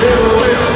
never will.